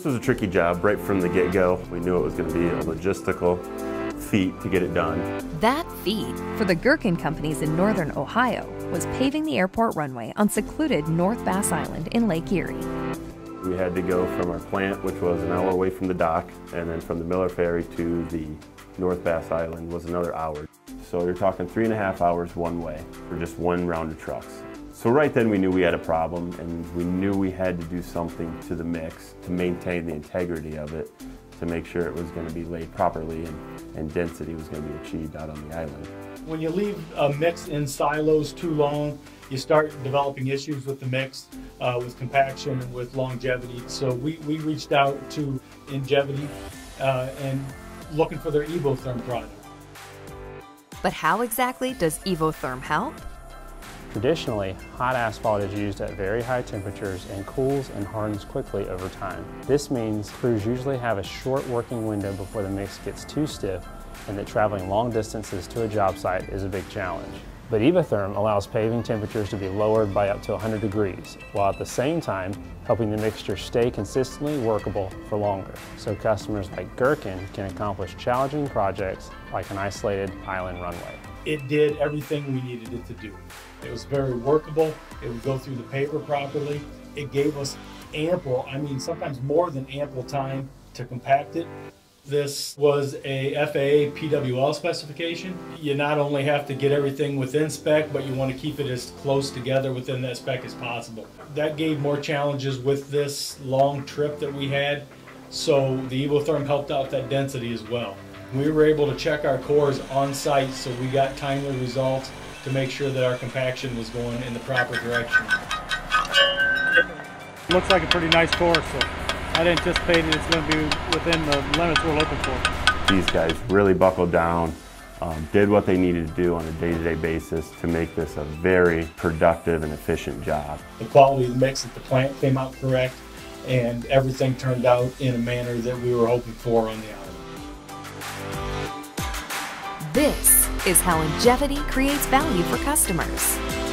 This was a tricky job right from the get-go. We knew it was going to be a logistical feat to get it done. That feat for the Gerken companies in northern Ohio was paving the airport runway on secluded North Bass Island in Lake Erie. We had to go from our plant, which was an hour away from the dock, and then from the Miller Ferry to the North Bass Island was another hour. So you're talking three and a half hours one way for just one round of trucks. So right then we knew we had a problem and we knew we had to do something to the mix to maintain the integrity of it to make sure it was going to be laid properly and, and density was going to be achieved out on the island. When you leave a mix in silos too long, you start developing issues with the mix, uh, with compaction and with longevity. So we, we reached out to Ingevity uh, and looking for their Evotherm product. But how exactly does Evotherm help? Traditionally, hot asphalt is used at very high temperatures and cools and hardens quickly over time. This means crews usually have a short working window before the mix gets too stiff and that traveling long distances to a job site is a big challenge. But Evotherm allows paving temperatures to be lowered by up to 100 degrees, while at the same time helping the mixture stay consistently workable for longer, so customers like Gerken can accomplish challenging projects like an isolated island runway. It did everything we needed it to do. It was very workable, it would go through the paver properly, it gave us ample, I mean sometimes more than ample time to compact it this was a FAA PWL specification. You not only have to get everything within spec, but you want to keep it as close together within that spec as possible. That gave more challenges with this long trip that we had, so the Evotherm helped out that density as well. We were able to check our cores on site, so we got timely results to make sure that our compaction was going in the proper direction. Looks like a pretty nice core, so I'd anticipate it's going to be within the limits we're looking for. These guys really buckled down, um, did what they needed to do on a day-to-day -day basis to make this a very productive and efficient job. The quality of the mix at the plant came out correct, and everything turned out in a manner that we were hoping for on the island. This is how Ingevity creates value for customers.